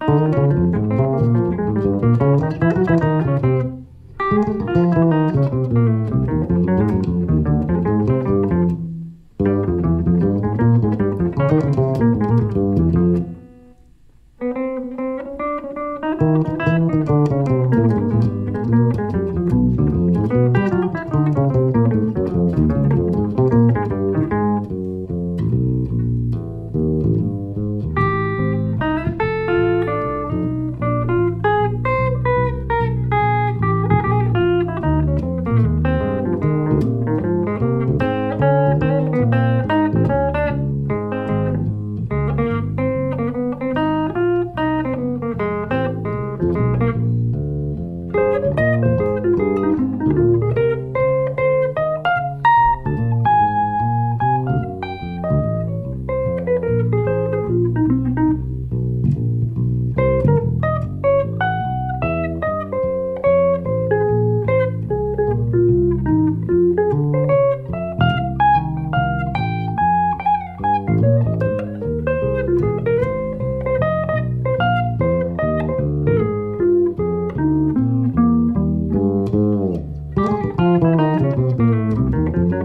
Música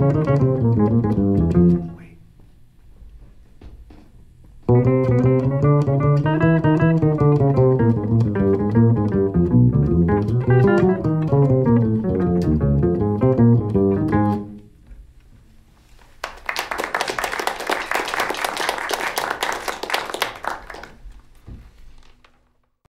Wait.